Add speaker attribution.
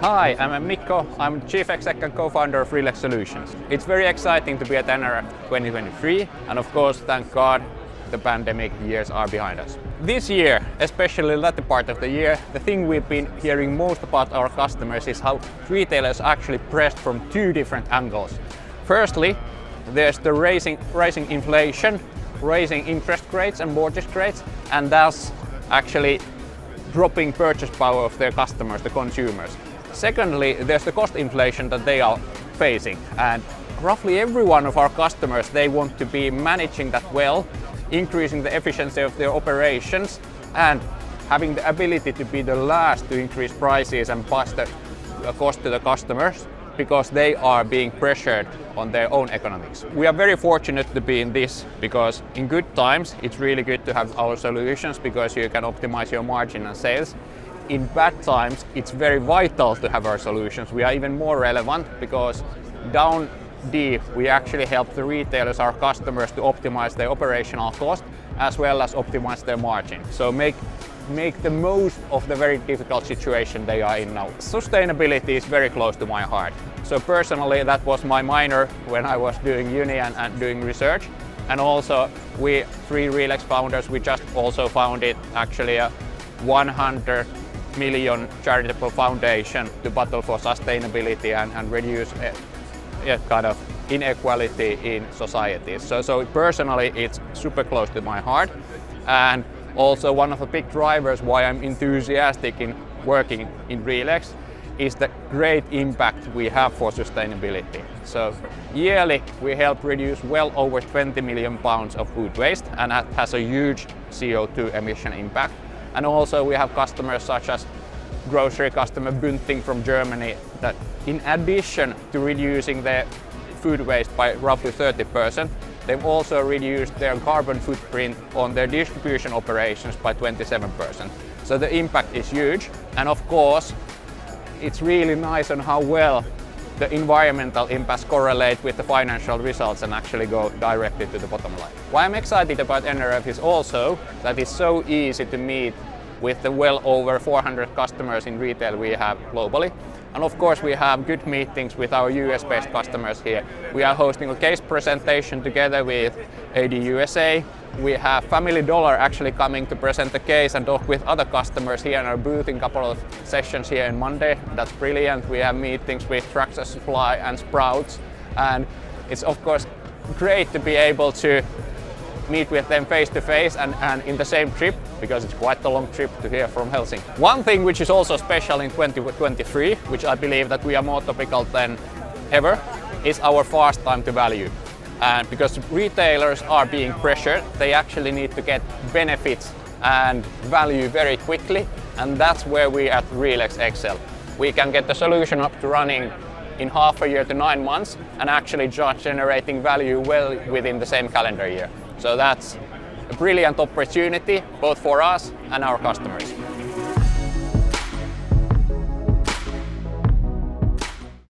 Speaker 1: Hi, I'm Mikko. I'm Chief Exec and co-founder of Relex Solutions. It's very exciting to be at NRF 2023 and of course, thank God, the pandemic years are behind us. This year, especially latter part of the year, the thing we've been hearing most about our customers is how retailers actually pressed from two different angles. Firstly, there's the rising, rising inflation, raising interest rates and mortgage rates, and thus actually dropping purchase power of their customers, the consumers. Secondly, there's the cost inflation that they are facing and roughly every one of our customers, they want to be managing that well, increasing the efficiency of their operations and having the ability to be the last to increase prices and pass the cost to the customers because they are being pressured on their own economics. We are very fortunate to be in this because in good times it's really good to have our solutions because you can optimize your margin and sales in bad times, it's very vital to have our solutions. We are even more relevant because down deep, we actually help the retailers, our customers, to optimize their operational cost as well as optimize their margin. So make make the most of the very difficult situation they are in now. Sustainability is very close to my heart. So personally, that was my minor when I was doing uni and, and doing research. And also, we three Relex founders, we just also founded actually a 100 million charitable foundation to battle for sustainability and, and reduce uh, kind of inequality in society. So, so personally, it's super close to my heart. And also one of the big drivers why I'm enthusiastic in working in Relex is the great impact we have for sustainability. So yearly we help reduce well over 20 million pounds of food waste and that has a huge CO2 emission impact. And also we have customers such as grocery customer Bünting from Germany that in addition to reducing their food waste by roughly 30%, they've also reduced their carbon footprint on their distribution operations by 27%. So the impact is huge. And of course, it's really nice on how well the environmental impacts correlate with the financial results and actually go directly to the bottom line. Why I'm excited about NRF is also that it's so easy to meet with the well over 400 customers in retail we have globally. And of course we have good meetings with our US-based customers here. We are hosting a case presentation together with AD USA. We have Family Dollar actually coming to present the case and talk with other customers here in our booth in a couple of sessions here in Monday. That's brilliant. We have meetings with Tractor Supply and Sprouts. And it's of course great to be able to meet with them face to face and, and in the same trip because it's quite a long trip to here from Helsinki. One thing which is also special in 2023, which I believe that we are more topical than ever, is our fast time to value. And because retailers are being pressured, they actually need to get benefits and value very quickly. And that's where we at Relex excel. We can get the solution up to running in half a year to nine months and actually start generating value well within the same calendar year. So that's a brilliant opportunity both for us and our customers.